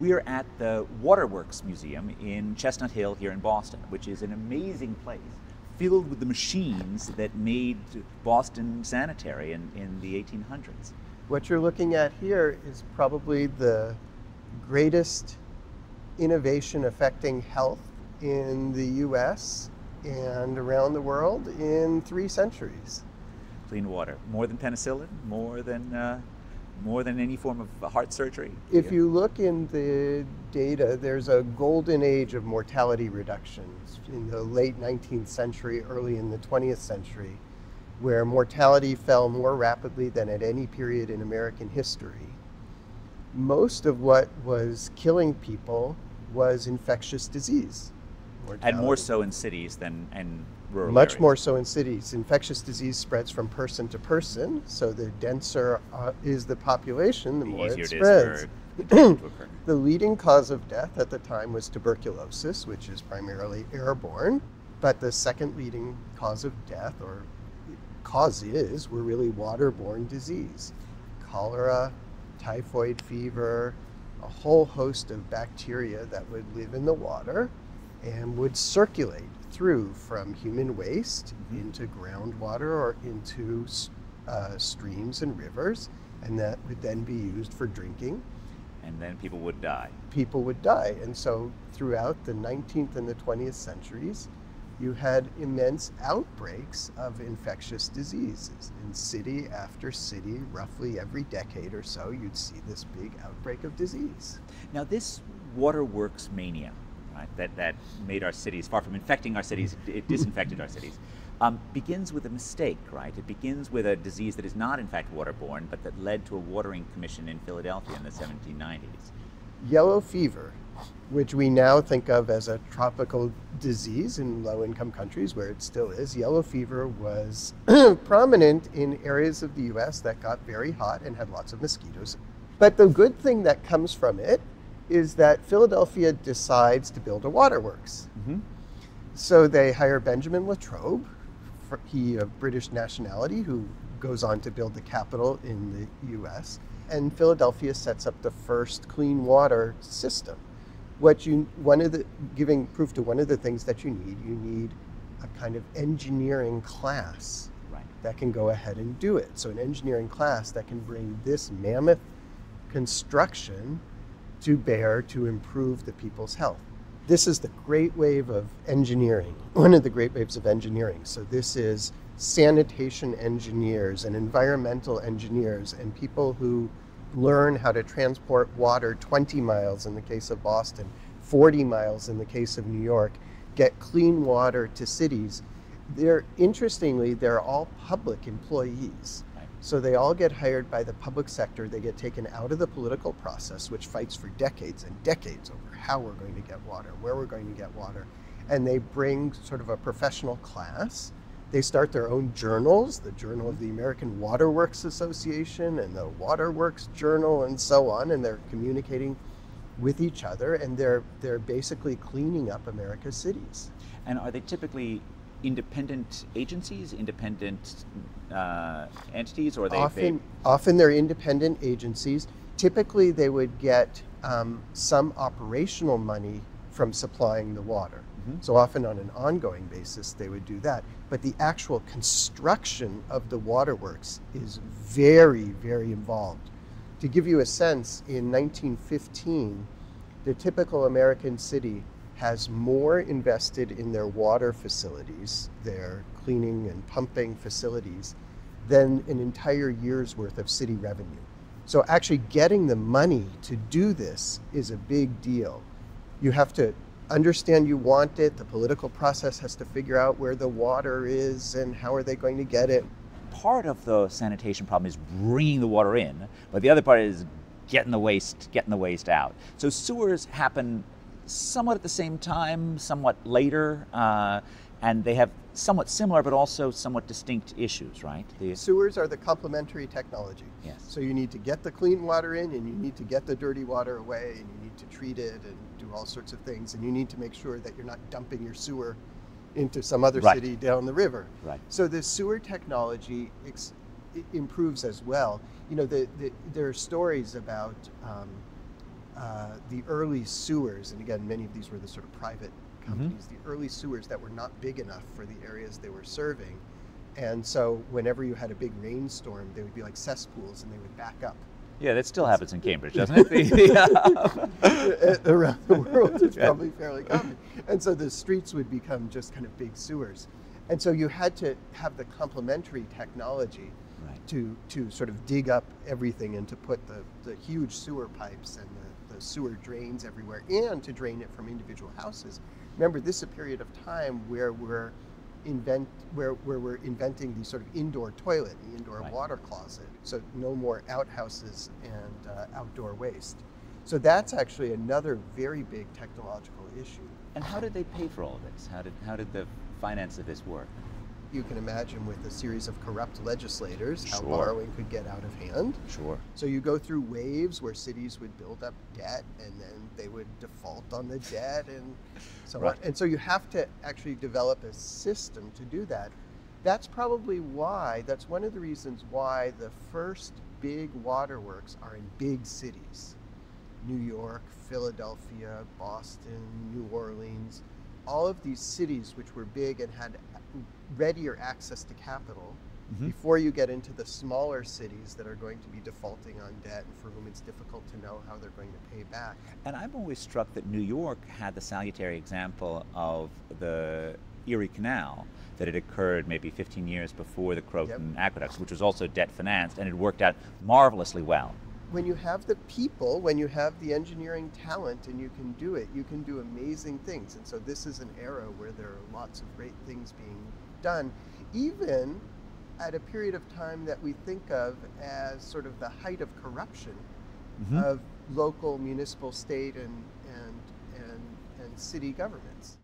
We are at the Waterworks Museum in Chestnut Hill here in Boston, which is an amazing place filled with the machines that made Boston sanitary in, in the 1800s. What you're looking at here is probably the greatest innovation affecting health in the US and around the world in three centuries. Clean water, more than penicillin, more than uh, more than any form of heart surgery? If you look in the data, there's a golden age of mortality reductions in the late 19th century, early in the 20th century, where mortality fell more rapidly than at any period in American history. Most of what was killing people was infectious disease. And more so in cities than in rural Much areas. more so in cities. Infectious disease spreads from person to person, so the denser uh, is the population, the, the more it spreads. the leading cause of death at the time was tuberculosis, which is primarily airborne, but the second leading cause of death, or causes, were really waterborne disease. Cholera, typhoid fever, a whole host of bacteria that would live in the water and would circulate through from human waste mm-hmm. into groundwater or into uh, streams and rivers, and that would then be used for drinking. And then people would die. People would die. And so throughout the 19th and the 20th centuries, you had immense outbreaks of infectious diseases. In city after city, roughly every decade or so, you'd see this big outbreak of disease. Now, this waterworks mania, right, that, that made our cities, far from infecting our cities, it disinfected our cities, um, begins with a mistake, right? It begins with a disease that is not, in fact, waterborne, but that led to a watering commission in Philadelphia in the 1790s. Yellow fever, which we now think of as a tropical disease in low income countries where it still is. Yellow fever was prominent in areas of the US that got very hot and had lots of mosquitoes. But the good thing that comes from it is that Philadelphia decides to build a waterworks. Mm-hmm. So they hire Benjamin Latrobe, he of British nationality, who goes on to build the Capitol in the U.S. And Philadelphia sets up the first clean water system. What you one of the giving proof to one of the things that you need, you need a kind of engineering class right. that can go ahead and do it. So an engineering class that can bring this mammoth construction to bear to improve the people's health. This is the great wave of engineering, one of the great waves of engineering. So, this is sanitation engineers and environmental engineers and people who learn how to transport water 20 miles in the case of Boston, 40 miles in the case of New York, get clean water to cities. They're interestingly, they're all public employees. So they all get hired by the public sector. They get taken out of the political process, which fights for decades and decades over how we're going to get water, where we're going to get water. And they bring sort of a professional class. They start their own journals, the Journal of the American Waterworks Association and the Waterworks Journal and so on, and they're communicating with each other and they're they're basically cleaning up America's cities. And are they typically independent agencies, independent uh, entities, or they often they... often they're independent agencies. Typically, they would get um, some operational money from supplying the water. Mm-hmm. So often on an ongoing basis, they would do that. But the actual construction of the waterworks is very, very involved. To give you a sense, in 1915, the typical American city has more invested in their water facilities, their cleaning and pumping facilities, than an entire year's worth of city revenue. So actually getting the money to do this is a big deal. You have to understand you want it. The political process has to figure out where the water is and how are they going to get it. Part of the sanitation problem is bringing the water in, but the other part is getting the waste, getting the waste out. So sewers happen somewhat at the same time, somewhat later, uh, and they have somewhat similar but also somewhat distinct issues, right? The Sewers are the complementary technology. Yes. So you need to get the clean water in and you need to get the dirty water away and you need to treat it and do all sorts of things and you need to make sure that you're not dumping your sewer into some other right. city down the river. Right. So the sewer technology ex- improves as well. You know, the, the, there are stories about um, uh, the early sewers, and again, many of these were the sort of private companies, the early sewers that were not big enough for the areas they were serving. And so, whenever you had a big rainstorm, they would be like cesspools and they would back up. Yeah, that still happens in Cambridge, doesn't it? The- Uh, Around the world, it's probably fairly common. And so, the streets would become just kind of big sewers. And so, you had to have the complementary technology right. to, to sort of dig up everything and to put the, the huge sewer pipes and the, the sewer drains everywhere and to drain it from individual houses. Remember, this is a period of time where we're invent where, where we're inventing the sort of indoor toilet, the indoor Right. water closet. So no more outhouses and uh, outdoor waste. So that's actually another very big technological issue. And how did they pay for all of this? How did how did the finance of this work? You can imagine with a series of corrupt legislators how Sure. borrowing could get out of hand. Sure. So you go through waves where cities would build up debt and then they would default on the debt and so Right. on. And so you have to actually develop a system to do that. That's probably why, that's one of the reasons why the first big waterworks are in big cities. New York, Philadelphia, Boston, New Orleans, all of these cities which were big and had readier access to capital Mhm. before you get into the smaller cities that are going to be defaulting on debt and for whom it's difficult to know how they're going to pay back. And I'm always struck that New York had the salutary example of the Erie Canal that had occurred maybe 15 years before the Croton Aqueducts, which was also debt financed, and it worked out marvelously well. When you have the people, when you have the engineering talent and you can do it, you can do amazing things. And so this is an era where there are lots of great things being done, even at a period of time that we think of as sort of the height of corruption Mhm. of local, municipal, state, and, and, and, and city governments.